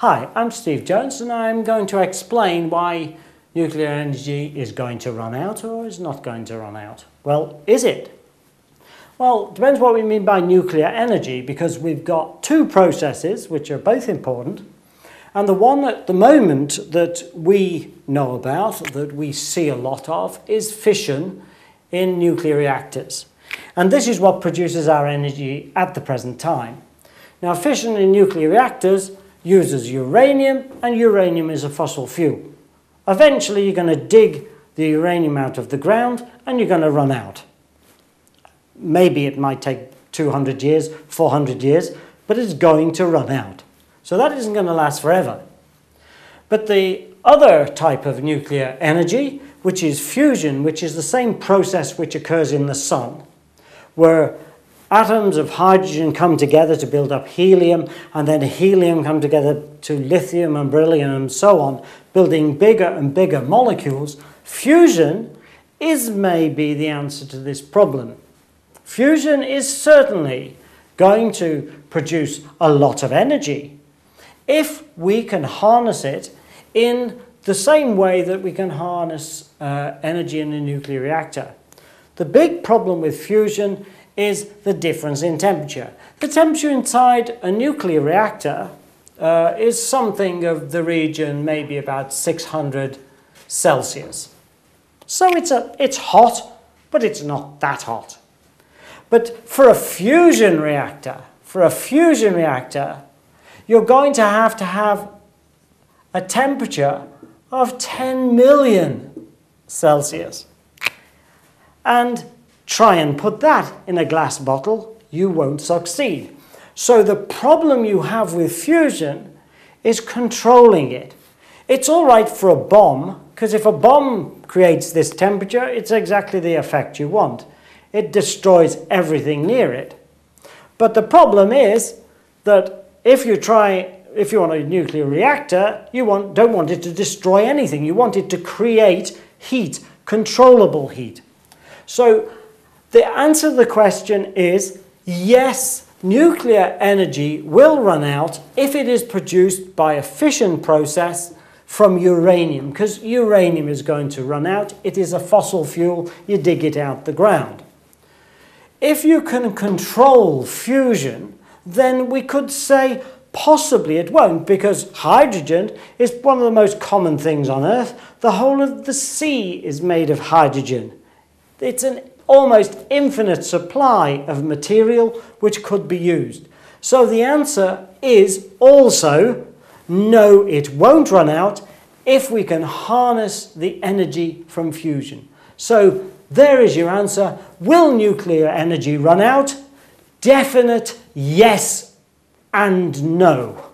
Hi, I'm Steve Jones and I'm going to explain why nuclear energy is going to run out or is not going to run out. Well, is it? Well, depends what we mean by nuclear energy because we've got two processes which are both important. And the one at the moment that we know about, that we see a lot of, is fission in nuclear reactors. And this is what produces our energy at the present time. Now, fission in nuclear reactors uses uranium, and uranium is a fossil fuel. Eventually, you're going to dig the uranium out of the ground and you're going to run out. Maybe it might take 200 years, 400 years, but it's going to run out. So that isn't going to last forever. But the other type of nuclear energy, which is fusion, which is the same process which occurs in the sun, where atoms of hydrogen come together to build up helium, and then helium come together to lithium and beryllium and so on, building bigger and bigger molecules. Fusion is maybe the answer to this problem. Fusion is certainly going to produce a lot of energy if we can harness it in the same way that we can harness uh, energy in a nuclear reactor. The big problem with fusion is the difference in temperature. The temperature inside a nuclear reactor uh, is something of the region maybe about 600 Celsius. So it's, a, it's hot, but it's not that hot. But for a fusion reactor, for a fusion reactor, you're going to have to have a temperature of 10 million Celsius. And try and put that in a glass bottle, you won't succeed. So the problem you have with fusion is controlling it. It's all right for a bomb, because if a bomb creates this temperature, it's exactly the effect you want. It destroys everything near it. But the problem is that if you try if you want a nuclear reactor, you want, don't want it to destroy anything. You want it to create heat, controllable heat. So the answer to the question is yes, nuclear energy will run out if it is produced by a fission process from uranium, because uranium is going to run out. It is a fossil fuel, you dig it out the ground. If you can control fusion, then we could say possibly it won't, because hydrogen is one of the most common things on Earth. The whole of the sea is made of hydrogen. It's an almost infinite supply of material which could be used. So the answer is also no, it won't run out if we can harness the energy from fusion. So there is your answer. Will nuclear energy run out? Definite yes and no.